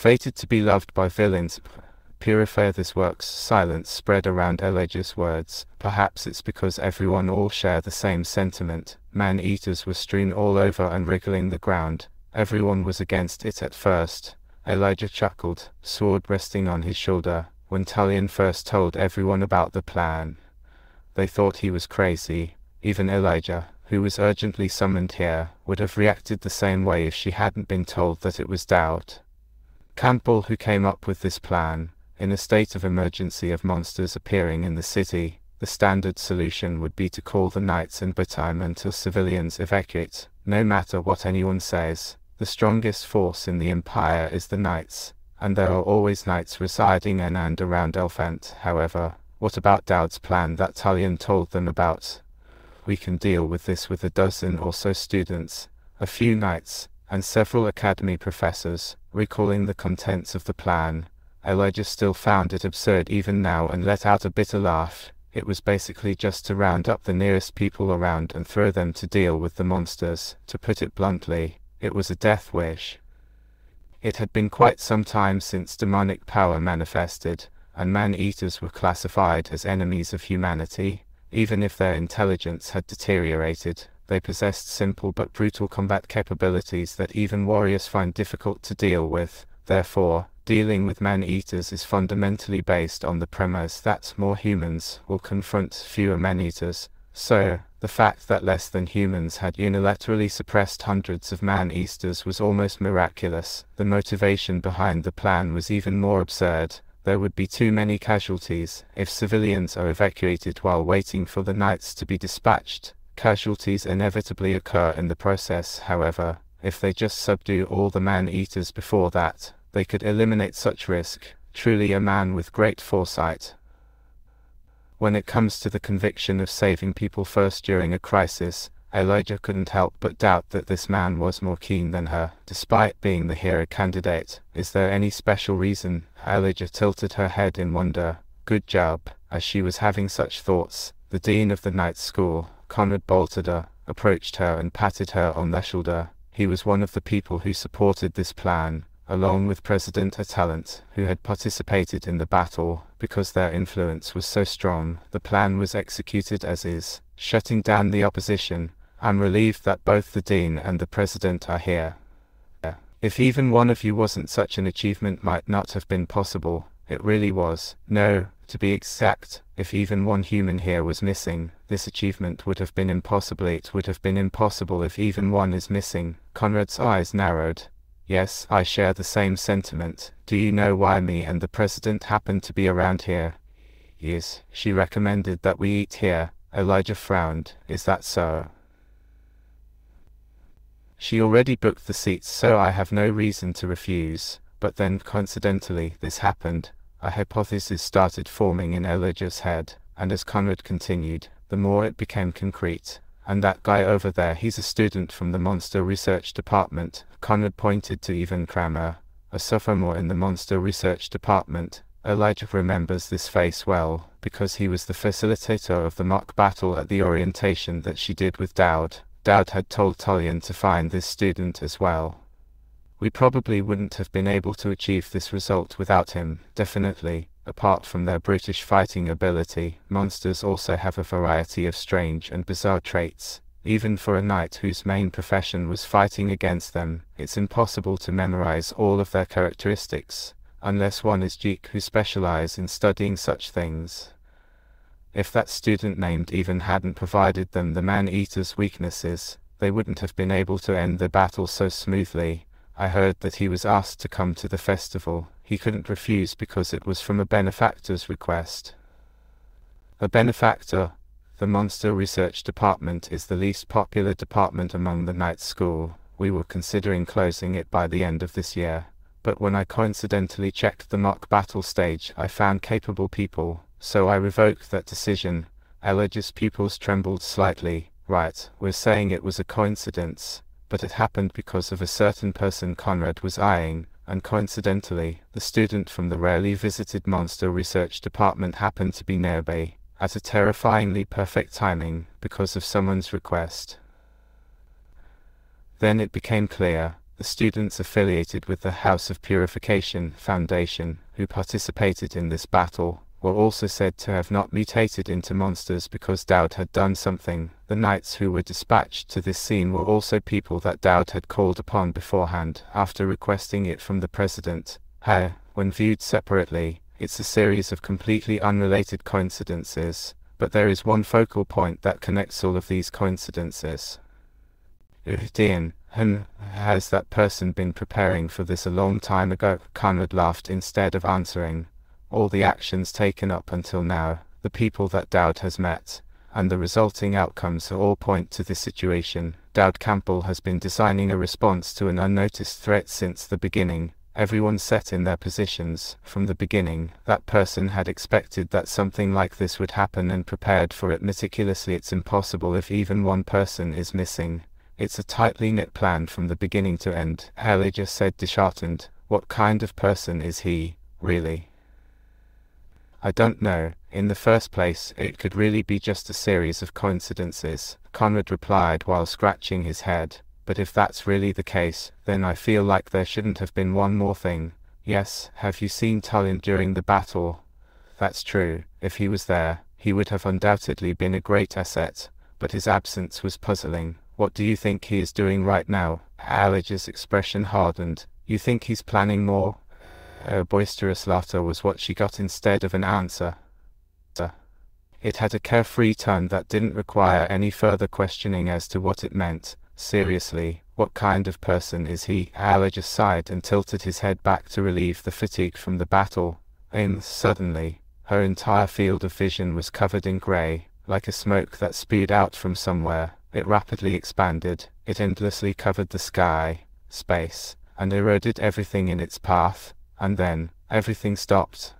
Fated to be loved by villains, purify this work's silence spread around Elijah's words. Perhaps it's because everyone all share the same sentiment. Man-eaters were strewn all over and wriggling the ground. Everyone was against it at first. Elijah chuckled, sword resting on his shoulder, when Talion first told everyone about the plan. They thought he was crazy. Even Elijah, who was urgently summoned here, would have reacted the same way if she hadn't been told that it was Dowd. Campbell who came up with this plan, in a state of emergency of monsters appearing in the city, the standard solution would be to call the knights and time until civilians evacuate, no matter what anyone says. The strongest force in the empire is the knights, and there are always knights residing in and around Elfant. However, what about Dowd's plan that Talion told them about? We can deal with this with a dozen or so students, a few knights, and several academy professors, recalling the contents of the plan. Elijah still found it absurd even now and let out a bitter laugh. It was basically just to round up the nearest people around and throw them to deal with the monsters. To put it bluntly, it was a death wish. It had been quite some time since demonic power manifested, and man-eaters were classified as enemies of humanity. Even if their intelligence had deteriorated, they possessed simple but brutal combat capabilities that even warriors find difficult to deal with. Therefore, dealing with man-eaters is fundamentally based on the premise that more humans will confront fewer man-eaters. So, the fact that less than humans had unilaterally suppressed hundreds of man-eaters was almost miraculous. The motivation behind the plan was even more absurd. There would be too many casualties if civilians are evacuated while waiting for the knights to be dispatched. Casualties inevitably occur in the process, however, if they just subdue all the man-eaters before that, they could eliminate such risk, truly a man with great foresight. When it comes to the conviction of saving people first during a crisis, Elijah couldn't help but doubt that this man was more keen than her, despite being the hero candidate. Is there any special reason? Elijah tilted her head in wonder. Good job. As she was having such thoughts, the dean of the night school, Conrad Baltada, approached her and patted her on the shoulder. He was one of the people who supported this plan, along with President Atalant, who had participated in the battle. Because their influence was so strong, the plan was executed as is, shutting down the opposition. I'm relieved that both the Dean and the President are here. If even one of you wasn't such an achievement might not have been possible, it really was. No, to be exact, if even one human here was missing, this achievement would have been impossible. It would have been impossible if even one is missing. Conrad's eyes narrowed. Yes, I share the same sentiment. Do you know why me and the President happened to be around here? Yes, she recommended that we eat here. Elijah frowned. Is that so? She already booked the seats so I have no reason to refuse. But then, coincidentally, this happened. A hypothesis started forming in Elijah's head, and as Conrad continued, the more it became concrete. And that guy over there, he's a student from the Monster Research Department. Conrad pointed to Ivan Kramer, a sophomore in the Monster Research Department. Elijah remembers this face well, because he was the facilitator of the mock battle at the orientation that she did with Dowd. Dowd had told Talion to find this student as well. We probably wouldn't have been able to achieve this result without him, definitely. Apart from their brutish fighting ability, monsters also have a variety of strange and bizarre traits. Even for a knight whose main profession was fighting against them, it's impossible to memorize all of their characteristics, unless one is geek who specialize in studying such things. If that student named Ivan hadn't provided them the man-eater's weaknesses, they wouldn't have been able to end the battle so smoothly. I heard that he was asked to come to the festival. He couldn't refuse because it was from a benefactor's request. A benefactor, the Monster Research Department is the least popular department among the night school. We were considering closing it by the end of this year. But when I coincidentally checked the mock battle stage, I found capable people, so I revoked that decision. Elijah's pupils trembled slightly. Right, we're saying it was a coincidence but it happened because of a certain person Conrad was eyeing, and coincidentally, the student from the rarely visited Monster Research Department happened to be nearby, at a terrifyingly perfect timing, because of someone's request. Then it became clear, The students affiliated with the House of Purification Foundation, who participated in this battle, were also said to have not mutated into monsters because Dowd had done something. The knights who were dispatched to this scene were also people that Dowd had called upon beforehand after requesting it from the president. Hey, when viewed separately, it's a series of completely unrelated coincidences, but there is one focal point that connects all of these coincidences. Uhdian, and has that person been preparing for this a long time ago? Conrad laughed instead of answering all the actions taken up until now, the people that Dowd has met, and the resulting outcomes all point to this situation. Dowd Campbell has been designing a response to an unnoticed threat since the beginning. Everyone set in their positions. From the beginning, that person had expected that something like this would happen and prepared for it meticulously. It's impossible if even one person is missing. It's a tightly knit plan from the beginning to end. Elijah said disheartened. What kind of person is he, really? I don't know. In the first place, it could really be just a series of coincidences, Conrad replied while scratching his head. But if that's really the case, then I feel like there shouldn't have been one more thing. Yes, have you seen Tullin during the battle? That's true. If he was there, he would have undoubtedly been a great asset, but his absence was puzzling. What do you think he is doing right now? Elijah's expression hardened. You think he's planning more? Her boisterous laughter was what she got instead of an answer. It had a carefree tone that didn't require any further questioning as to what it meant. Seriously, what kind of person is he? Elijah sighed and tilted his head back to relieve the fatigue from the battle. And suddenly, her entire field of vision was covered in grey, like a smoke that spewed out from somewhere. It rapidly expanded, it endlessly covered the sky, space, and eroded everything in its path, and then, everything stopped.